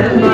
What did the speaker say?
Amen.